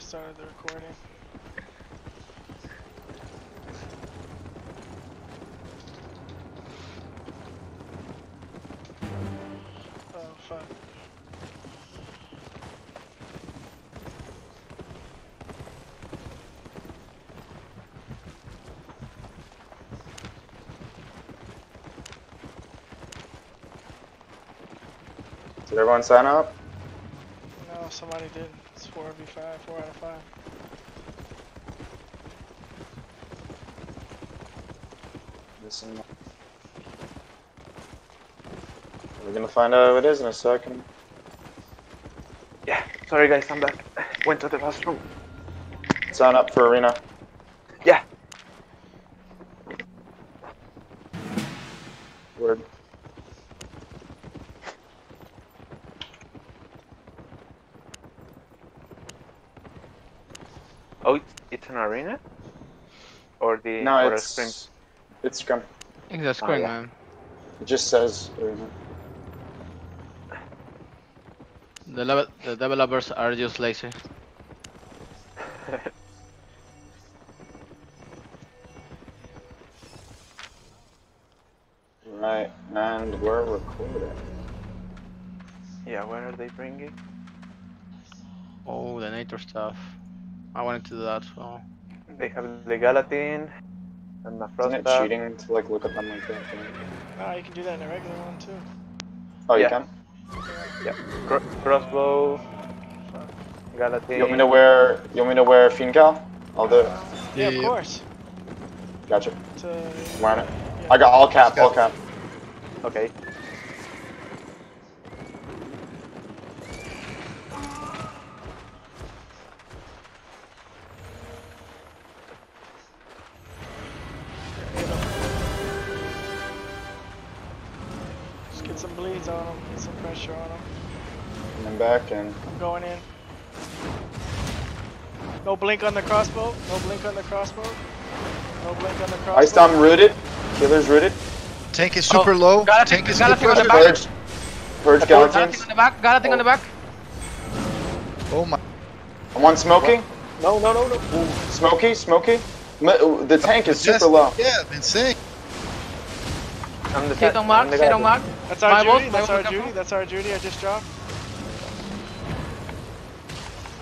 started the recording. Oh fuck. Did everyone sign up? No, somebody did. It's 4v5, 4 out of 5. Listen. We're gonna find out who it is in a second. Yeah, sorry guys, I'm back. Went to the bathroom. Sign up for arena. Yeah. Word. Oh, it's, it's an arena? Or the No, or a stream? it's it's scrum. It's a ah, screen, yeah. man. It just says arena. The, level, the developers are just lazy. Right, and we're recording. Yeah, where are they bringing? Oh, the nature stuff. I wanted to do that, so. They have the Galatine and the Isn't it Frostback. cheating to like look at them like that? Ah, you can do that in a regular one too. Oh, you can. Yeah, Cro- crossbow, Galatine. You want me to wear? You want me to wear fiend cowl? I'll do it. Yeah, of course. Gotcha. To, I'm wearing it. yeah. I got all cap, all cap. Okay. Some bleeds on them, get some pressure on them. And then back in. I'm going in. No blink on the crossbow. No blink on the crossbow. No blink on the crossbow. Ice Dom rooted. Killer's rooted. Tank is oh, super low. Galatin- Tank is Galatin super on the low. back. Purge. Purge Got thing Galatines. on the back, got a thing on the back. Oh, oh my. I'm on Smoky. No, no, no, no. Smoky, Smoky. The tank is super low. Yeah, insane. I'm the Sit on mark, I'm the sit on mark. That's our My Judy. boss, my That's our boss, Judy. careful. That's our Judy. I just dropped.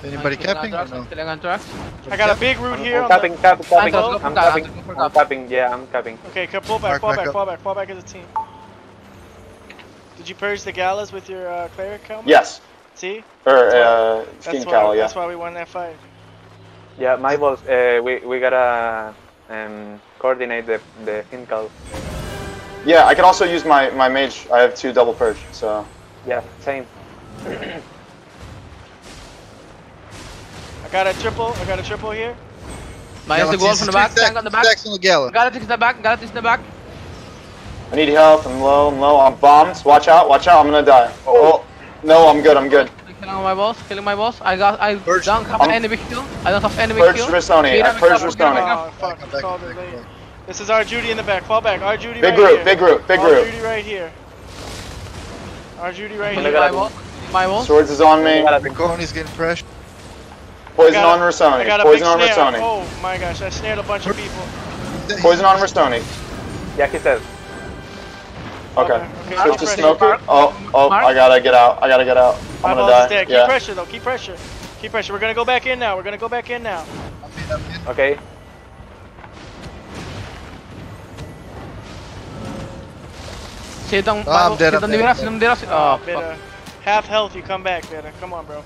Anybody I'm capping or no? tracks, killing on tracks. I got a big root I'm, here. I'm the- capping, capping, capping. Antos, I'm capping. Antos, go for I'm capping. Yeah, I'm capping. Okay, co- pull back, Mark fall back back, fall back, fall back as a team. Did you purge the galas with your uh, cleric helmet? Yes. See? Or That's why- uh, That's fiend why. cal, yeah. That's why we won that fight. Yeah, my boss. Uh, we we gotta um coordinate the the Fincal. Yeah, I can also use my my mage. I have two double purge, so Yeah, same. I got a triple. I got a triple here. Minus the goal from the back, tank on the back. Stacks on the gala. Galatin's in the back, Galatin's in the back. I need health. I'm low. I'm low. I'm bombed. Watch out. Watch out. I'm gonna die. Oh, oh, no, I'm good. I'm good. Killing my boss, killing my boss. I got, I Purge. don't have I'm- any big kill. I don't have any big Purge kill. Ristoni. Get I up, purged get up, get Ristoni. up. Oh fuck! Back, I back, called back, it back, late. back. This is our Judy in the back. Fall back. Our Judy Big right group. here. Big group. Big Our group. Judy right here. Our Judy right here. my boss, my boss. Swords is on me. Rinconi's getting fresh. Poison I on a- I Ristoni. got a big Poison on snare. Oh my gosh! I snared a bunch of people. Poison on Ristoni. Yeah, he says. Okay. Okay, Switch to pressure. Smoky. Oh, oh, Mark? I gotta get out. I gotta get out. I'm balls gonna is dead. die. Keep Yeah. pressure though. Keep pressure. Keep pressure. We're gonna go back in now. We're gonna go back in now. Okay. Sit on, Oh, I'm dead, sit I'm on the dead. sit on the mirror. sit- Oh, Oh, fuck. Half health, you come back, Bitter. Come on, bro.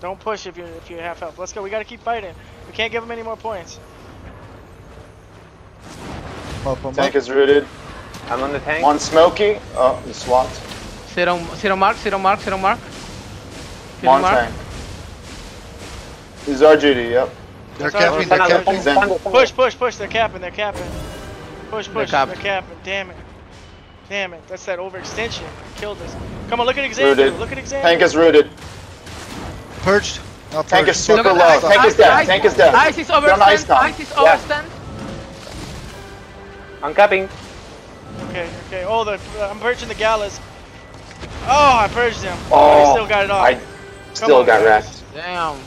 Don't push if you're if you're half health. Let's go. We gotta keep fighting. We can't give them any more points. I'm up, Tank up. is rooted. I'm on the tank. One Smoky. Oh, he swapped. Sit on, sit on mark, sit on mark, sit on mark. Sit One on mark. tank. This is our Judy. Yep. They're capping, they're capping. Zen. tango, tango. Push, push, push. They're capping. They're capping. Push, push. They're, capped. capping. Damn it. Damn it. That's that overextension. Killed us. Come on, look at Xander. Rooted. Look at Xander. Tank is rooted. Purged. Not Tank purged. is super Look low. ice, Tank is ice, dead. ice. Tank is dead. Ice is You're ice overstand, time. ice is Yeah. overstand. I'm capping. Okay, okay. Oh, the uh, I'm purging the galas. Oh, I purged him. Oh, I still got it off. I still on, got guys. wrecked. Damn.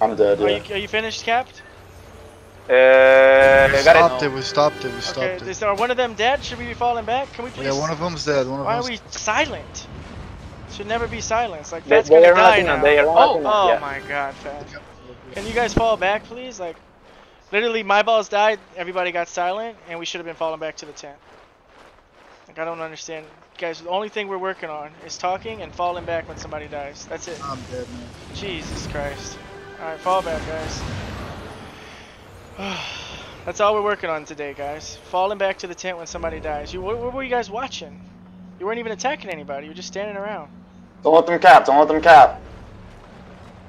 I'm dead. Are Yeah. you, are you finished, Capped? Uh, We got it. stopped it. We stopped it. We Okay, stopped it. is, are one of them dead? Should we be falling back? Can we please? Yeah, one of them's dead. One of Why are them's. we silent? Should never be silenced. Like that's they gonna die now. They are Oh. Oh yeah. my god, Fat. Can you guys fall back, please? Like, literally, my balls died. Everybody got silent, and we should have been falling back to the tent. Like, I don't understand, guys. The only thing we're working on is talking and falling back when somebody dies. That's it. I'm dead, man. Jesus Christ. All right, fall back, guys. That's all we're working on today, guys. Falling back to the tent when somebody dies. You, what, what were you guys watching? You weren't even attacking anybody. You were just standing around. Don't let them cap. Don't let them cap.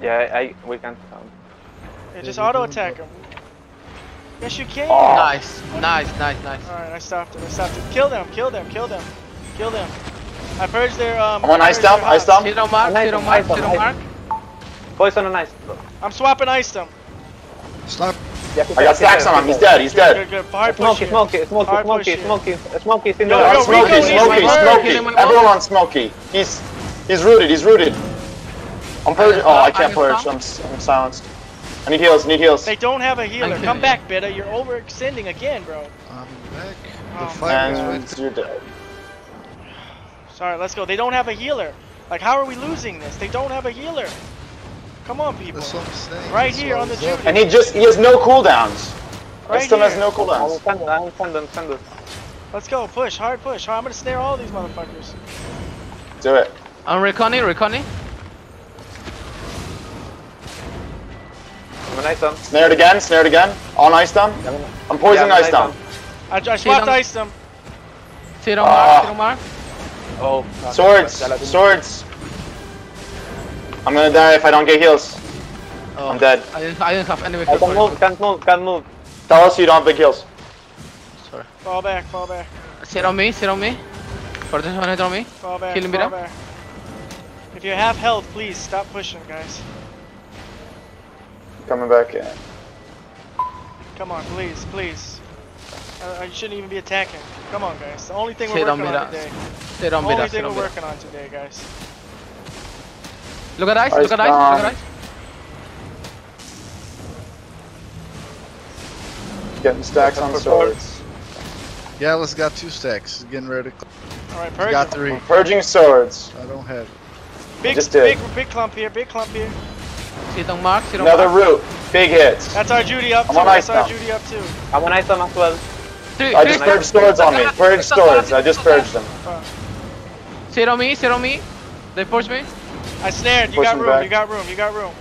Yeah, I we can. Um, Yeah, just we're auto doing attack them. Yes, you can. Oh. Nice, nice, nice, nice. All right, I stopped it. I stopped it. Kill them. Kill them. Kill them. Kill them. I purged their um. I'm on I ice purged dump. their Ice house. dump. Zero mark, Nice zero one, mark, nice one, zero nice mark. poison on ice. I'm swapping ice them. Stop. Yeah, I got stacks on him. He's dead. He's dead. good, good. Hard push Smoky, here. smoky, smoky, Hard smoky, Everyone on Smoky. He's he's rooted. He's rooted. I'm purging. Oh, I uh, can't purge. I'm s- I'm silenced. I need heals. Need heals. They don't have a healer. Come back, Bitta. You're overextending again, bro. I'm back. Oh, The fight was And right. you're dead. Sorry, let's go. They don't have a healer. Like, how are we losing this? They don't have a healer. Come on, people. That's what I'm saying. Right That's here on the I was up. Judy. And he just he has no cooldowns. Right This has here. no I cooldowns. understand, I understand, understand. Let's go. Push. Hard push. I'm gonna snare all these motherfuckers. Do it. I'm reconning, reconning. I'm an ice on. Snared again. Snared again. On ice dump. I'm poisoning Yeah, ice nice dump. I, I swapped them. ice them. Zero Ah. mark, zero mark. Oh. Swords. Swords. I'm gonna die if I don't get heals. Oh, I'm dead. I didn't, I didn't have any I can for move, can't move, can't move. Tell us you don't have big heals. Sorry. Fall back. Fall back. Zero on me, zero on me. Protection on on me. Fall back. Kill him, fall back. If you have health, please stop pushing, guys. Coming back in. Come on, please, please. Uh, you shouldn't even be attacking. Come on, guys. The only thing we're Sit working me, on today. Zero on me, Only thing we're working on today, guys. Look at ice, Ice look at ice, look at ice. Getting stacks on swords. Yeah, let's got two stacks. Getting ready. to- All right, We purge. got them. three. Purging swords. I don't have it. Big, just did. big, big clump here. Big clump here. Zero mark, zero Another mark. root. Big hits. That's our Judy up I'm too. on ice That's our. Judy up too. I'm an ice on as well. Three, I just three. purged swords on me. Purge swords. I just purged them. Zero on me, zero on me. They push me. I snared. You got room. back. You got room. You got room.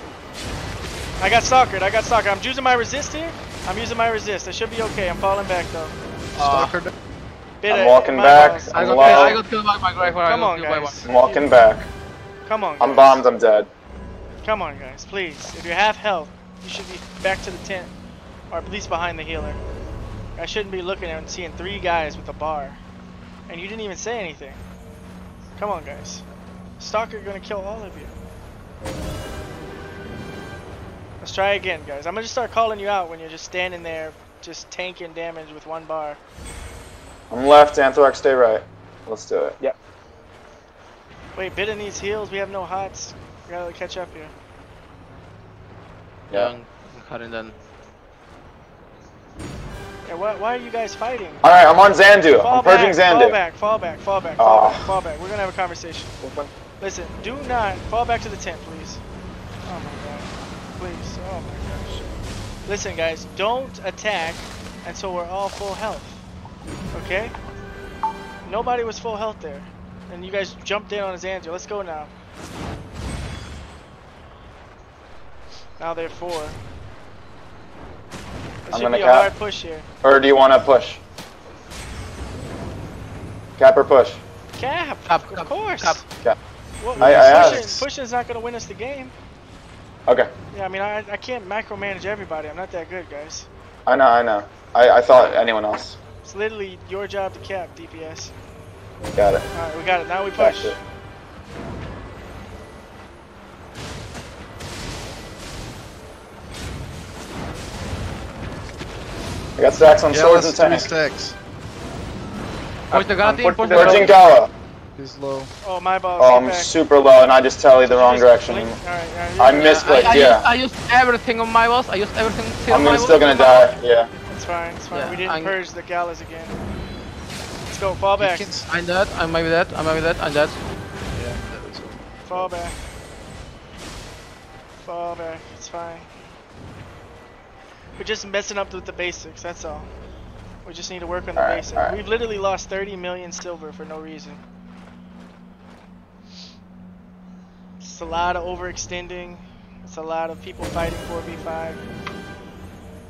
I got stalkered. I got stalkered. I'm using my resist here. I'm using my resist. I should be okay. I'm falling back though. Stalker down. Bit I'm walking my back. balls. I I'm got, low. I got killed by my Gryphor. Come on, guys. I'm walking back. Come on. I'm bombed. I'm dead. Come on, guys. Please. If you have health, you should be back to the tent, or at least behind the healer. I shouldn't be looking at and seeing three guys with a bar, and you didn't even say anything. Come on, guys. Stalker gonna kill all of you. Let's try again, guys. I'm gonna just start calling you out when you're just standing there, just tanking damage with one bar. I'm left. Anthrax, stay right. Let's do it. Yep. Wait, Bitta these heals. We have no hots. We gotta catch up here. Yeah, I'm cutting then. Yeah, why, why are you guys fighting? All right, I'm on Zandu. Fall I'm purging back, Fall back, fall back, fall back, fall Ah. back, fall back. We're gonna have a conversation. Listen, do not fall back to the tent, please. Oh my god. Please. Oh my gosh. Listen, guys, don't attack until we're all full health. Okay? Nobody was full health there. And you guys jumped in on Xander. Let's go now. Now they're four. It I'm should gonna be a cap. hard push here. Or do you want to push? Cap or push? Cap, Cap, of cap, course. cap. Cap. What, I- I pushing, asked. pushing's not gonna win us the game. Okay. Yeah, I mean, I, I can't micromanage everybody. I'm not that good, guys. I know. I know. I, I thought anyone else. It's literally your job to cap DPS. We got it. All right, we got it. Now we push. it. I got stacks on Yeah, swords and let's tanks. stacks. Push the Galaxy, push the Unfortunately, Purging Gala. He's low. Oh, my ball. Oh, I'm back. super low, and I just tell you the wrong direction. Alright, alright, I yeah, missed, I, like, I, yeah. used, I used everything on my walls. I used everything. still I'm my still walls. gonna die. Yeah. It's fine, it's fine. Yeah, we didn't I'm- purge the gallows again. Let's go, fall back. can s- I'm dead. I might be dead. I might be dead. I'm dead. Yeah, that is all. Fall back. Fall back, it's fine. We're just messing up with the basics, that's all. We just need to work on the Alright, basics. alright. We've literally lost 30 million silver for no reason. A lot of overextending. It's a lot of people fighting 4v5.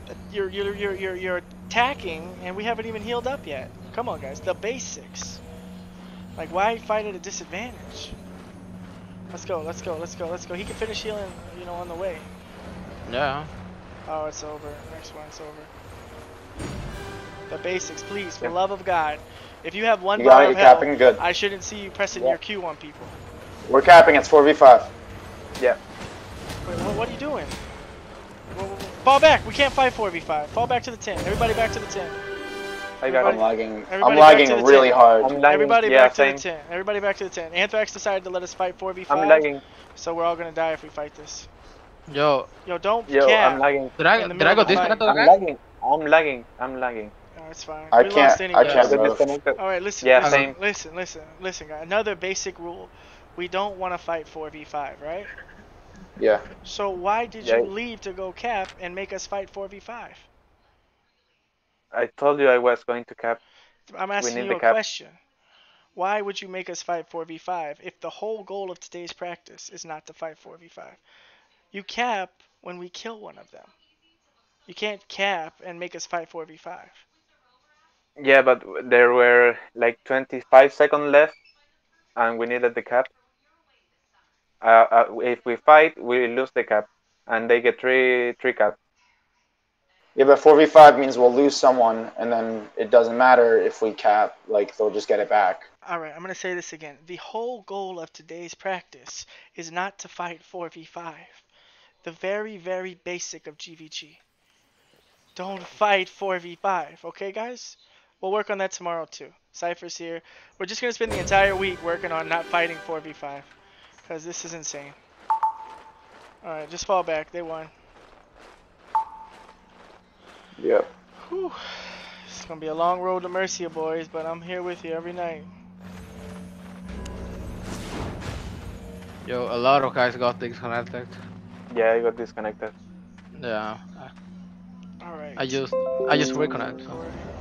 Uh, You're, you're, you're, you're, you're attacking, and we haven't even healed up yet. Come on, guys, the basics. Like, why fight at a disadvantage? Let's go, let's go, let's go, let's go. He can finish healing, you know, on the way. Yeah. Oh, it's over. Next one's over. The basics, please, for Yeah. love of God. If you have one You bar of health, good. I shouldn't see you pressing Yeah. your Q on people. We're capping. It's 4v5. Yeah. Wait, what, what are you doing? Fall back. We can't fight 4v5. Fall back to the tent. Everybody back to the tent. I got I'm lagging. Everybody I'm lagging really tent. hard. I'm lagging. Everybody yeah, back to the tent. Everybody back to the tent. Anthrax decided to let us fight 4v5. I'm lagging. So we're all gonna die if we fight this. Yo, Yo, don't Yo, cap. I'm lagging. did I did I go of the fight. I'm lagging. I'm lagging. I'm lagging. No, it's fine. I we can't- lost anyway. I I can't got move. disconnected. All right, listen. Yeah, listen, same. Listen, listen, listen, guys. Another basic rule: we don't want to fight 4v5, right? Yeah. So why did Yeah. you leave to go cap and make us fight 4v5? I told you I was going to cap. I'm asking you the a cap. question. Why would you make us fight 4v5 if the whole goal of today's practice is not to fight 4v5? You cap when we kill one of them. You can't cap and make us fight 4v5. Yeah, but there were like 25 seconds left, and we needed the cap. Uh, uh, if we fight, we lose the cap, and they get three three cap. Yeah, but 4v5 means we'll lose someone, and then it doesn't matter if we cap. Like, they'll just get it back. Alright, I'm going to say this again. The whole goal of today's practice is not to fight 4v5. The very, very basic of GVG. Don't fight 4v5, okay, guys? We'll work on that tomorrow too. Cypher's here. We're just going to spend the entire week working on not fighting 4v5. Because this is insane. Alright, just fall back. They won. Yep. Whew. It's going to be a long road to Mercia, boys, but I'm here with you every night. Yo, a lot of guys got disconnected. Yeah, I got disconnected. Yeah. Alright. I just I just reconnect. So. Alright.